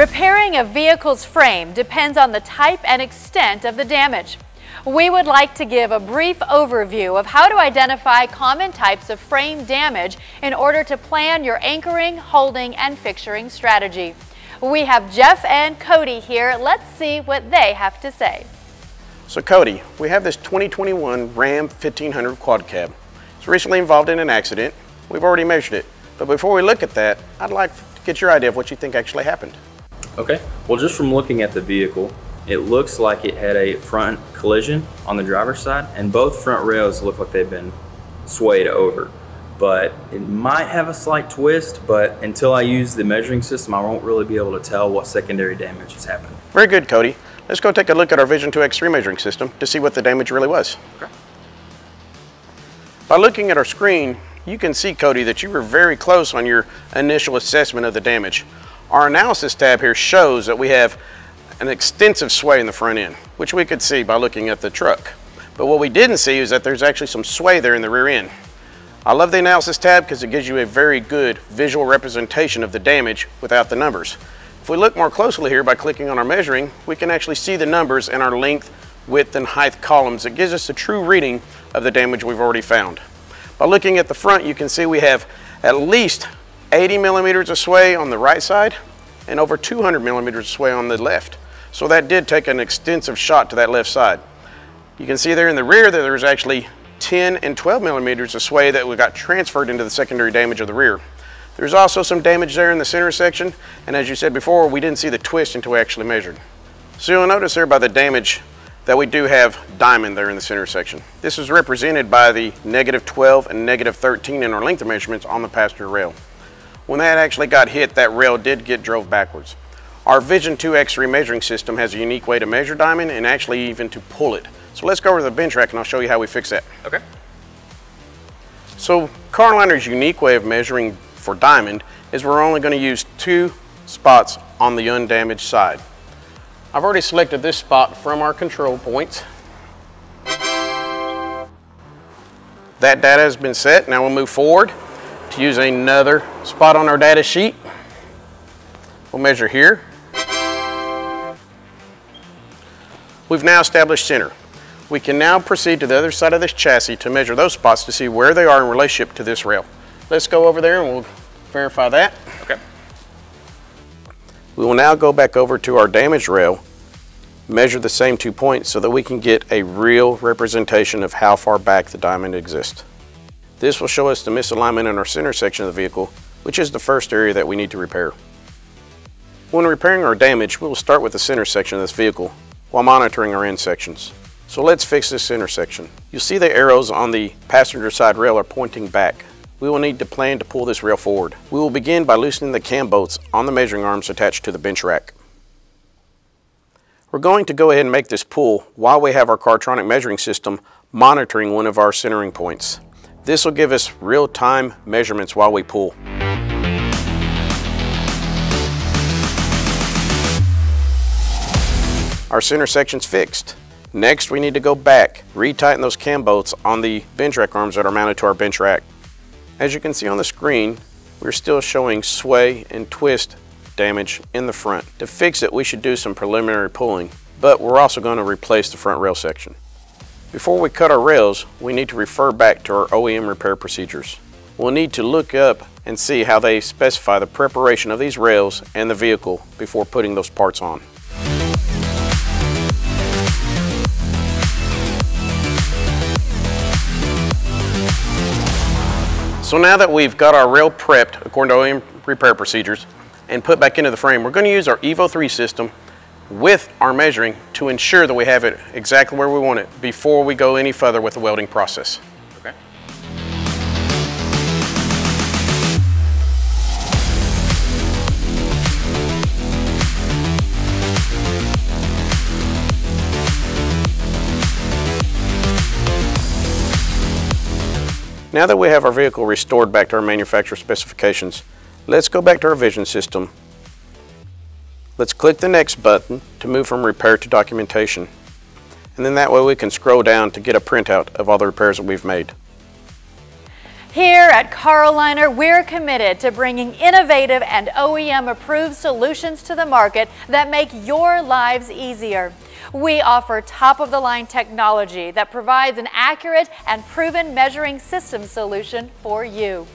Repairing a vehicle's frame depends on the type and extent of the damage. We would like to give a brief overview of how to identify common types of frame damage in order to plan your anchoring, holding, and fixturing strategy. We have Jeff and Cody here. Let's see what they have to say. So Cody, we have this 2021 Ram 1500 quad cab. It's recently involved in an accident. We've already measured it. But before we look at that, I'd like to get your idea of what you think actually happened. Okay, well just from looking at the vehicle, it looks like it had a front collision on the driver's side and both front rails look like they've been swayed over. But it might have a slight twist, but until I use the measuring system, I won't really be able to tell what secondary damage has happened. Very good, Cody. Let's go take a look at our Vision 2 X3 measuring system to see what the damage really was. Okay. By looking at our screen, you can see, Cody, that you were very close on your initial assessment of the damage. Our analysis tab here shows that we have an extensive sway in the front end, which we could see by looking at the truck. But what we didn't see is that there's actually some sway there in the rear end. I love the analysis tab because it gives you a very good visual representation of the damage without the numbers. If we look more closely here by clicking on our measuring, we can actually see the numbers in our length, width, and height columns. It gives us a true reading of the damage we've already found. By looking at the front, you can see we have at least 80 millimeters of sway on the right side and over 200 millimeters of sway on the left. So that did take an extensive shot to that left side. You can see there in the rear that there was actually 10 and 12 millimeters of sway that we got transferred into the secondary damage of the rear. There's also some damage there in the center section, and as you said before, we didn't see the twist until we actually measured. So you'll notice there by the damage that we do have diamond there in the center section. This is represented by the negative 12 and negative 13 in our length of measurements on the passenger rail. When that actually got hit, that rail did get drove backwards. Our Vision 2 X3 measuring system has a unique way to measure diamond and actually even to pull it. So let's go over to the bench rack and I'll show you how we fix that. Okay. So Car-O-Liner's unique way of measuring for diamond is we're only going to use two spots on the undamaged side. I've already selected this spot from our control points. That data has been set. Now we'll move forward to use another spot on our data sheet. We'll measure here. We've now established center. We can now proceed to the other side of this chassis to measure those spots to see where they are in relationship to this rail. Let's go over there and we'll verify that. Okay. We will now go back over to our damaged rail, measure the same two points so that we can get a real representation of how far back the diamond exists. This will show us the misalignment in our center section of the vehicle, which is the first area that we need to repair. When repairing our damage, we will start with the center section of this vehicle while monitoring our end sections. So let's fix this intersection. You'll see the arrows on the passenger side rail are pointing back. We will need to plan to pull this rail forward. We will begin by loosening the cam bolts on the measuring arms attached to the bench rack. We're going to go ahead and make this pull while we have our Car-O-Tronic measuring system monitoring one of our centering points. This will give us real-time measurements while we pull. Our center section's fixed. Next, we need to go back, retighten those cam bolts on the bench rack arms that are mounted to our bench rack. As you can see on the screen, we're still showing sway and twist damage in the front. To fix it, we should do some preliminary pulling, but we're also going to replace the front rail section. Before we cut our rails, we need to refer back to our OEM repair procedures. We'll need to look up and see how they specify the preparation of these rails and the vehicle before putting those parts on. So now that we've got our rail prepped according to OEM repair procedures and put back into the frame, we're going to use our EVO 3 system with our measuring to ensure that we have it exactly where we want it before we go any further with the welding process. Okay. Now that we have our vehicle restored back to our manufacturer specifications, let's go back to our vision system Let's click the next button to move from repair to documentation. And then that way we can scroll down to get a printout of all the repairs that we've made. Here at Car-O-Liner, we're committed to bringing innovative and OEM approved solutions to the market that make your lives easier. We offer top of the line technology that provides an accurate and proven measuring system solution for you.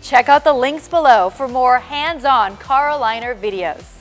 Check out the links below for more hands on Car-O-Liner videos.